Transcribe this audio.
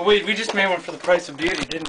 Well, we, we just made one for the price of beauty, didn't we?